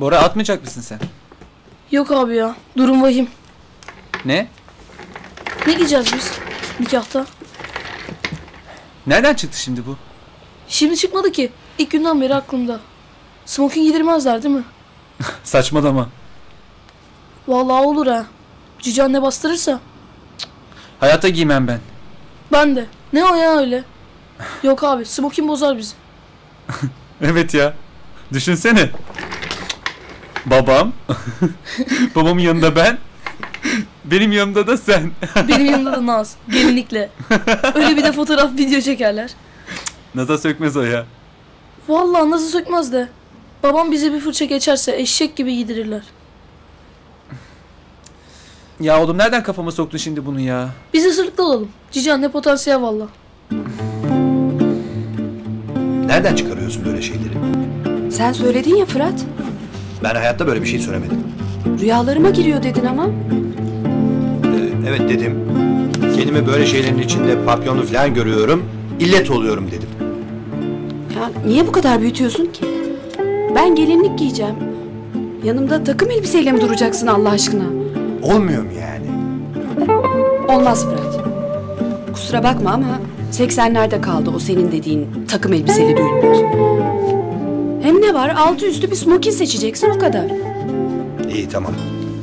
Bora atmayacak mısın sen? Yok abi ya. Durum vahim. Ne? Ne giyeceğiz biz nikahta? Nereden çıktı şimdi bu? Şimdi çıkmadı ki. İlk günden beri aklımda. Smoking giydirmezler değil mi? Saçmalama. Vallahi olur ha. Cici anne bastırırsa. Hayata giymem ben. Ben de. Ne o ya öyle? Yok abi smoking bozar bizi. Evet ya. Düşünsene. Babam. Babamın yanında ben. Benim yanımda da sen. Benim yanımda da Naz. Gelinlikle. Öyle bir de fotoğraf video çekerler. Naza sökmez o ya. Vallahi nasıl sökmez de. Babam bize bir fırça geçerse eşek gibi giydirirler. Ya oğlum nereden kafama soktun şimdi bunu ya? Biz hazırlıklı olalım. Cici anne potansiyel valla. Nereden çıkarıyorsun böyle şeyleri? Sen söyledin ya Fırat. Ben hayatta böyle bir şey söylemedim. Rüyalarıma giriyor dedin ama. Ee, evet dedim. Kendimi böyle şeylerin içinde papyonlu falan görüyorum. İllet oluyorum dedim. Ya niye bu kadar büyütüyorsun ki? Ben gelinlik giyeceğim. Yanımda takım elbiseyle mi duracaksın Allah aşkına? Olmuyor mu yani? Olmaz Fırat. Kusura bakma ama 80'lerde kaldı o senin dediğin takım elbiseli düğünler. Hem ne var altı üstü bir smokin seçeceksin o kadar. İyi tamam.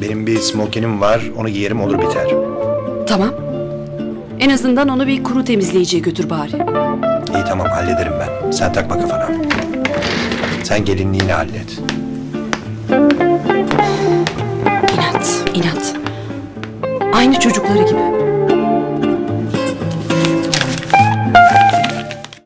Benim bir smokinim var. Onu giyerim olur biter. Tamam. En azından onu bir kuru temizleyiciye götür bari. İyi tamam hallederim ben. Sen takma kafana. Sen gelinliğini hallet. İnat, inat. Aynı çocukları gibi.